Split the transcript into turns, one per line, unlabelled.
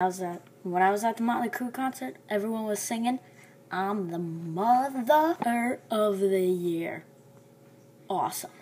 I was at when I was at the Motley Crue concert, everyone was singing, "I'm the mother of the year." Awesome.